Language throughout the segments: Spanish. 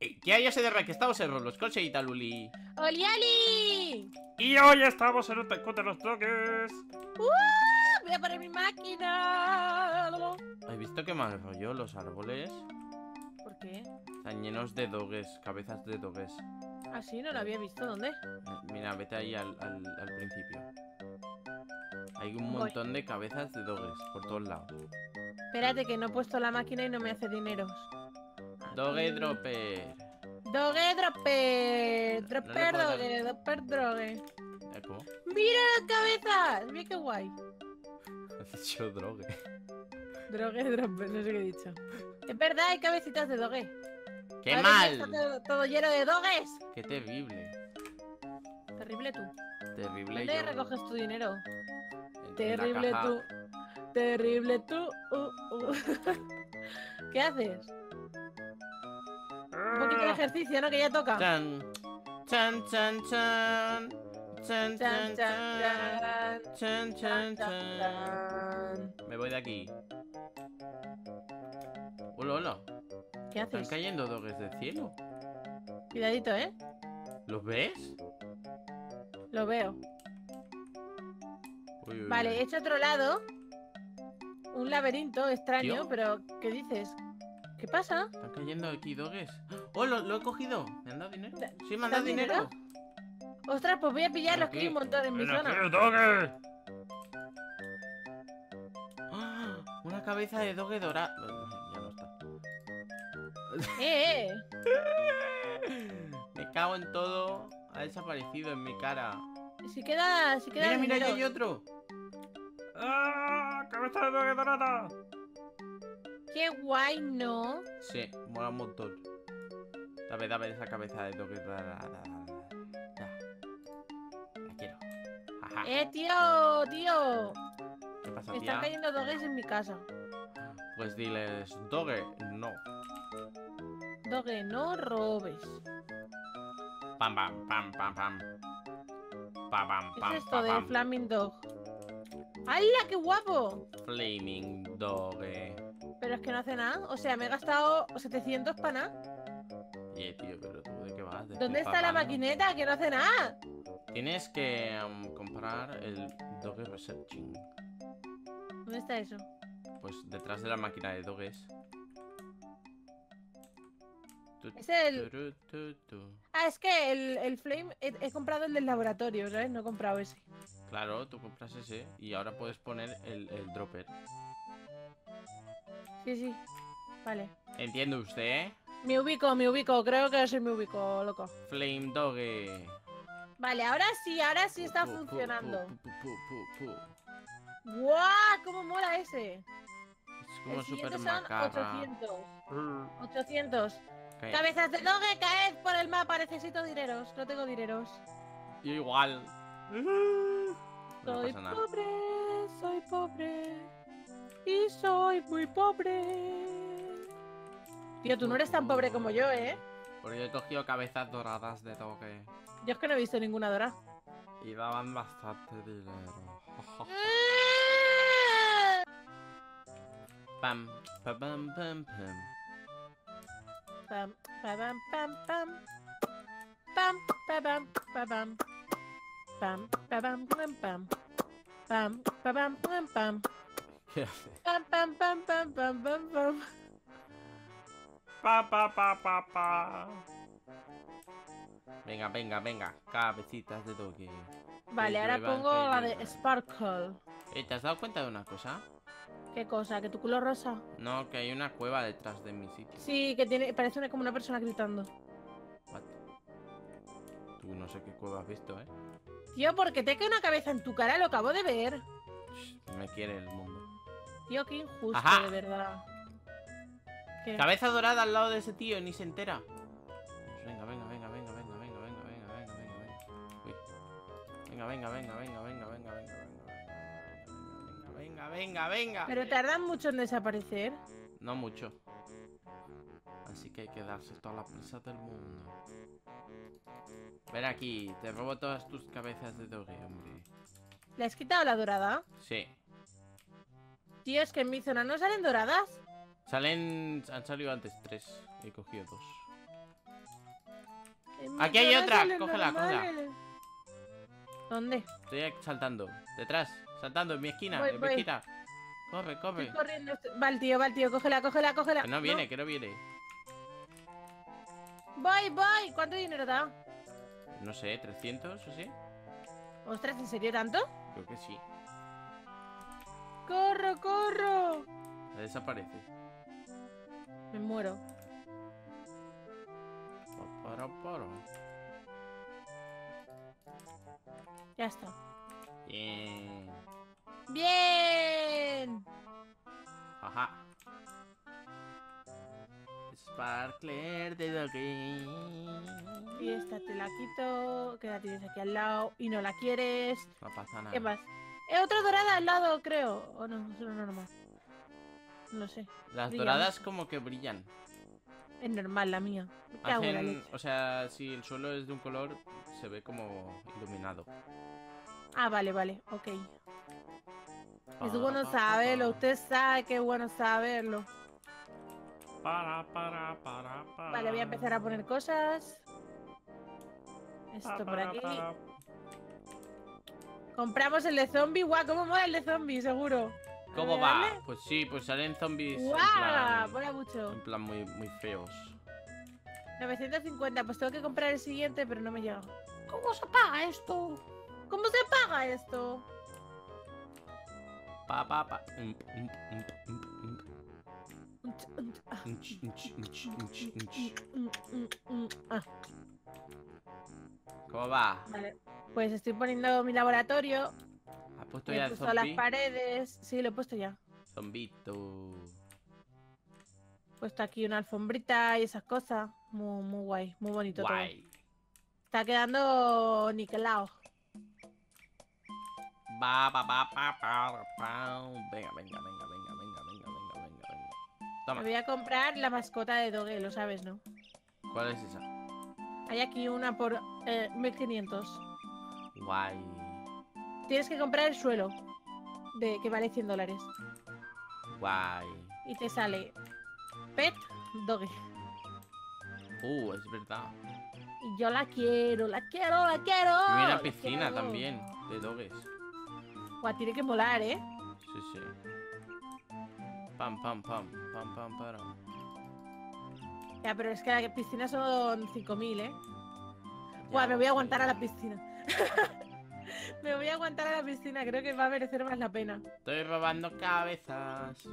Eh, ¿Qué hay ese de que estamos en Roblox? Colche y taluli. ¡Oliali! Y hoy estamos en un de los toques. ¡Uh! ¡Voy a poner mi máquina! ¿Has visto qué mal rollo los árboles? ¿Por qué? Están llenos de dogues, cabezas de dogues. Ah, sí, no lo había visto. ¿Dónde? Eh, Mira, vete ahí al, al- al principio. Hay un Voy. montón de cabezas de dogues por todos lados. Espérate, que no he puesto la máquina y no me hace dineros. Doge dropper. Doge, dropper. No Dropper, puedo doge, dropper, drogue. Eh, ¿Cómo? ¡Mira las cabezas! Mira qué guay. Has dicho drogue. Drogue, dropper, no sé qué he dicho. Es verdad, hay cabecitas de doge. ¡Qué mal! Todo, todo lleno de doges. ¡Qué terrible! Terrible tú. Terrible ¿Dónde yo. recoges tu dinero? en- la Terrible tú. Terrible tú. Uh, uh. ¿Qué haces? Un poquito de ejercicio, ¿no? Que ya toca. Chan. Chan, chan, chan. Chan, Chan, chan, chan, chan. Me voy de aquí. Hola, hola. ¿Qué Están haces? cayendo dogues del cielo. Cuidadito, ¿eh? ¿Los ves? Lo veo. Uy, uy, Vale, uy. he hecho otro lado. Un laberinto extraño, Tío. pero ¿qué dices? ¿Qué pasa? Están cayendo aquí dogues. ¡Oh, lo, lo he cogido! ¿Me han dado dinero? ¿Te- Sí, me han dado dinero. dinero? Ostras, pues voy a pillarlos, que hay un montón en mi ¡Ven zona. ¡Ah! Una cabeza de doge dorada. Ya no está. ¡Eh, eh! Me cago en todo. Ha desaparecido en mi cara. Si queda, si queda Mira, mira, ahí hay otro. ¡Ah! ¡Cabeza de toque dorada! Qué guay, ¿no? Sí, mola un montón. Dame, dame esa cabeza de. Ya. La quiero. Ajá. Eh, tío, tío. ¿Qué pasa, Me tía? están cayendo doges en mi casa. Pues diles, doge, no. Doge, no robes. Pam, pam, pam, pam, pam. Pam, pam, ¿Qué pam, es esto pam, de pam. Flaming Dog? ¡Hala, qué guapo! Flaming doge. Pero es que no hace nada. O sea, me he gastado 700 para nada. Oye, tío, pero tú de qué vas? ¿De ¿Dónde está la maquineta? Que no hace nada. Tienes que em, comprar el Doge Researching. ¿Dónde está eso? Pues detrás de la máquina de doges. Es el-. Ah, es que el, el Flame he, he comprado el del laboratorio, ¿sabes? No he comprado ese. Claro, tú compras ese y ahora puedes poner el, el dropper. Sí, sí. Vale. ¿Entiende usted, eh? Me ubico, me ubico. Creo que sí me ubico, loco. Flame Doge. Vale, ahora sí, ahora sí está Pu, pu, funcionando. ¡Guau! ¿Cómo mola ese? Es como super son macarra. 800. Mm. 800. ¿Qué? Cabezas de doge, caed por el mapa. Necesito dineros. No tengo dineros. Yo igual. No soy pobre, soy pobre. Y soy muy pobre. Tío, tú no eres tan pobre como yo, ¿eh? Porque yo he cogido cabezas doradas de Doge. Yo es que no he visto ninguna dora. Y daban bastante dinero. Pam, pam, pam, pam, pam. Pam, pam, pam, pam. Pam, pam, pam, pam, pam. Pam, pam, pam, pam, pam. Pam, pam, pam, pam, pam. ¿Qué hace? Pam, pam, pam, pam, pam, pam, pam. Pa, pa, pa, pa, pa. Venga, venga, venga. Cabecitas de Doge. Vale, ahora pongo la de. Sparkle. Eh, ¿Te has dado cuenta de una cosa? ¿Qué cosa? ¿Que tu culo rosa? No, que hay una cueva detrás de mi sitio. Sí, que tiene, parece una- como una persona gritando. What? Tú no sé qué cueva has visto, ¿eh? Tío, ¿por qué te cae una cabeza en tu cara? Lo acabo de ver. Shh, me quiere el mundo. Tío, qué injusto, Ajá. de verdad. ¿Qué? Cabeza dorada al lado de ese tío, ni se entera. Pues venga, venga, venga, venga, venga, venga, venga, venga, venga, venga, venga. Uy. Venga, venga, venga, venga, venga, venga, venga, venga, venga, venga, venga, venga. Pero tardan mucho en desaparecer. No mucho. Así que hay que darse todas las prisas del mundo. Ven aquí, te robo todas tus cabezas de doge, hombre. ¿Le has quitado la dorada? Sí. Tío, es que en mi zona no salen doradas. Salen. Han salido antes tres. He cogido dos. Aquí hay otra. Cógela. ¿Dónde? Estoy saltando. Detrás. Saltando en mi esquina. Voy, en mi esquina. Corre, corre. Estoy corriendo. estoy- Va el tío, va el tío. Cógela, cógela, cógela. Que no viene, que no viene. Voy, voy. ¿Cuánto dinero da? No sé, 300 o sí. Ostras, ¿en serio tanto? Creo que sí. ¡Corro, corro! Desaparece. Me muero. Pa, para, para. Ya está. Bien. ¡Bien! Ajá. Sparkler de Doggy. Y esta te la quito, que la tienes aquí al lado y no la quieres. No pasa nada. ¿Qué más? Eh, otra dorada al lado, creo. O no, es normal. No sé. Las doradas como que brillan. Es normal la mía. Me cago en la Hacen, leche. o sea, si el suelo es de un color, se ve como iluminado. Ah, vale, vale, ok. Es bueno saberlo, usted sabe que es bueno saberlo. Para, para, para, para. Vale, voy a empezar a poner cosas. Esto por aquí. Compramos el de zombie. Guau, ¿cómo mola el de zombie? Seguro. ¿Cómo ¿Voy a va? Pues sí, pues salen zombies en ¡Guau! plan, Mola mucho. en plan muy, muy feos. 950, pues tengo que comprar el siguiente, pero no me llega. ¿Cómo se paga esto? ¿Cómo se paga esto? Pa, pa, pa. ¿Cómo va? vale. Pues estoy poniendo mi laboratorio. ¿Ha puesto ya el puesto las zombie? paredes. Sí, lo he puesto ya. Zombito. He puesto aquí una alfombrita y esas cosas. Muy, muy guay, muy bonito todo. Está quedando niquelado. Va, pa, pa, pa, pa, pa. Venga, venga, venga, venga, venga, venga, venga, venga, venga. Me Toma. voy a comprar la mascota de Doge, lo sabes, ¿no? ¿Cuál es esa? Hay aquí una por eh, 1500. Guay. Tienes que comprar el suelo, de que vale 100 dólares. Guay. Y te sale Pet Doge. Uh, es verdad. Y yo la quiero, la quiero, la quiero. Y una piscina quiero. también, de dogues. Guau, tiene que molar, ¿eh? Sí, sí. Pam, pam, pam, pam, pam, pam. Ya, pero es que la piscina son 5000, ¿eh? Guau, me voy a aguantar a la piscina. me voy a aguantar a la piscina, creo que va a merecer más la pena. Estoy robando cabezas.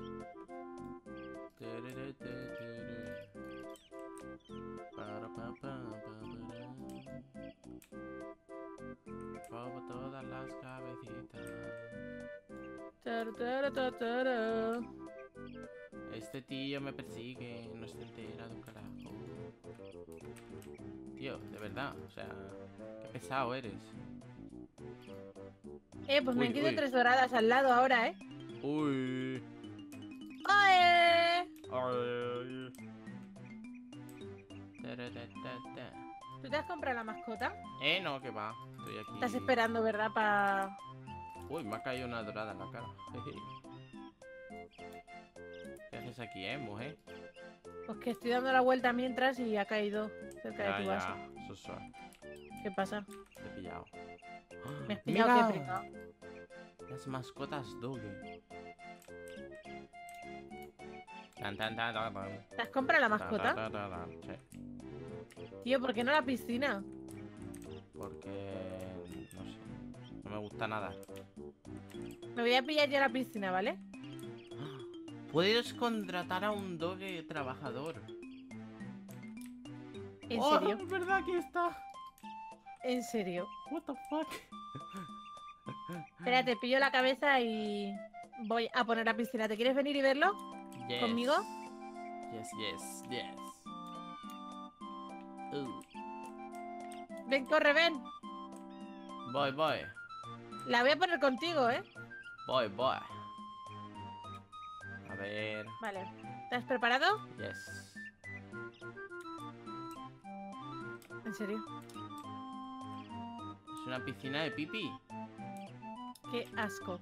Robo todas las cabecitas. Este tío me persigue, no se entera de un carajo. Tío, de verdad, o sea, qué pesado eres. Eh, pues me Uy, han quitado uy. tres doradas al lado ahora, ¿eh? Uy. ¡Oye! ¿Tú te has comprado la mascota? Eh, no, que va. Estoy aquí. Estás esperando, ¿verdad? Para... Uy, me ha caído una dorada en la cara. ¿Qué haces aquí, eh, mujer? Pues que estoy dando la vuelta mientras y ha caído cerca de tu ya, casa. ¿Qué pasa? Te he pillado. Me has pillado que ¡Mira! pringao. Las mascotas Doge. Tan, tan, tan, tan, tan. ¿Te has comprado la Tan, mascota? tan, tan, tan. Sí, Tío, ¿por qué no la piscina? porque... No sé. No me gusta nada. Me voy a pillar ya la piscina, ¿vale? Puedes contratar a un Doge trabajador. ¿En Oh, serio? es verdad, aquí está. ¿En serio? What the fuck. Espérate, pillo la cabeza y voy a poner la piscina. ¿Te quieres venir y verlo? Yes. ¿Conmigo? Yes, yes, yes. Uh, Ven, corre, ven. voy, voy. La voy a poner contigo, ¿eh? Voy, voy. A ver. Vale. ¿Estás preparado? Yes. ¿En serio? Una piscina de pipi. Qué asco.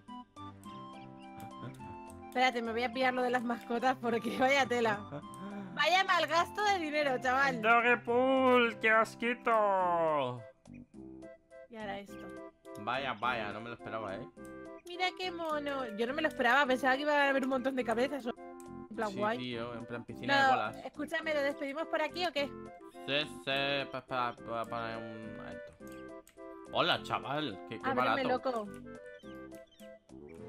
Espérate, me voy a pillar lo de las mascotas porque vaya tela. Vaya mal gasto de dinero, chaval. Doggy Pool, qué asquito. Y ahora esto. Vaya, vaya, no me lo esperaba, ¿eh? Mira qué mono. Yo no me lo esperaba, pensaba que iba a haber un montón de cabezas. o- En plan Sí, guay. tío, en plan piscina de No, bolas. escúchame, ¿lo despedimos por aquí o qué? Sí, sí, pa- pa- pa- para un... esto. Hola, chaval, qué, qué Ábreme, barato. loco.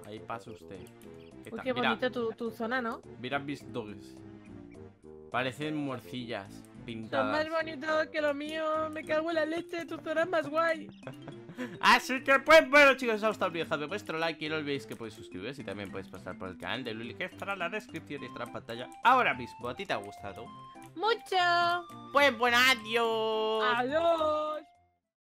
Ahí pasa usted. ¿Qué Uy, qué Mira, bonito tu, tu zona, ¿no? mira mis dogs. Parecen morcillas Son pintadas. más bonitos que lo mío. Me cago en la leche, tu zona es más guay. Así que pues bueno chicos, os ha gustado el vídeo, dejadme vuestro like y no olvidéis que podéis suscribiros y también podéis pasar por el canal de Luli que estará en la descripción y estará en pantalla ahora mismo. ¿A ti te ha gustado? ¡Mucho! Pues bueno, adiós. ¡Adiós!